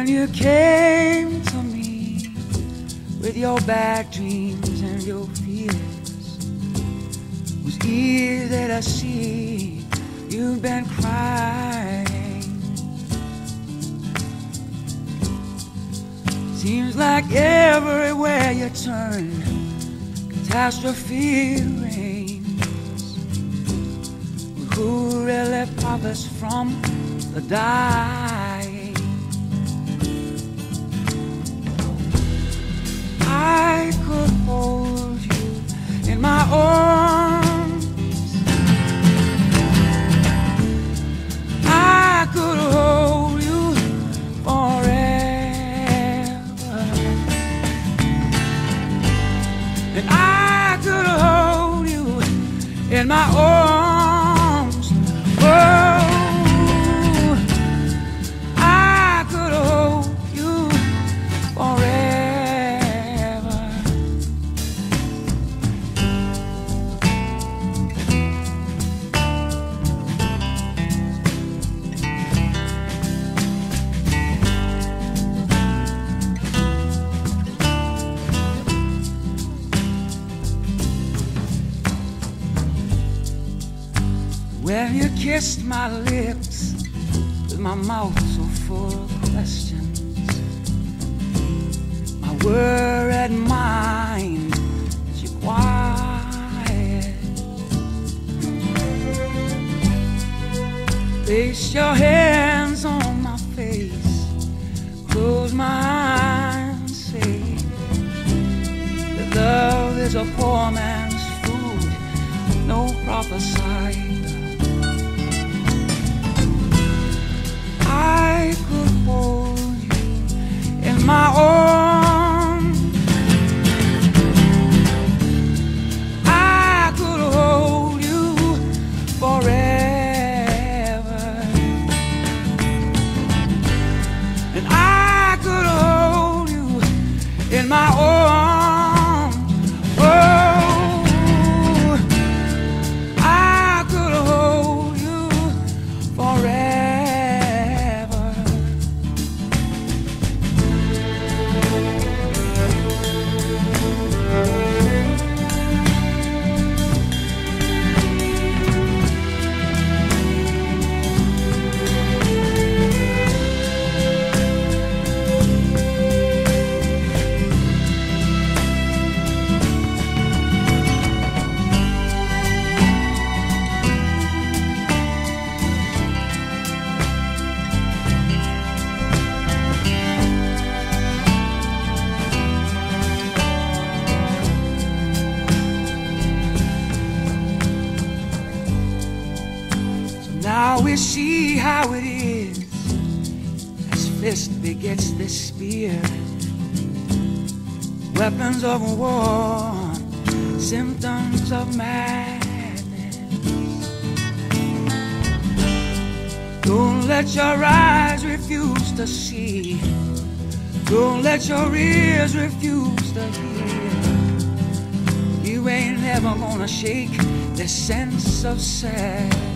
When you came to me with your bad dreams and your fears, it was easy to see you've been crying. Seems like everywhere you turn, catastrophe reigns. Who really profits from the dying? In my arms. When you kissed my lips with my mouth so full of questions, my worried mind is you quiet. Place your hands on my face, close my eyes, and say that love is a poor man's food, no prophesy. Now we see how it is as fist begets the spear. Weapons of war, symptoms of madness. Don't let your eyes refuse to see. Don't let your ears refuse to hear. You ain't never gonna shake the sense of sadness.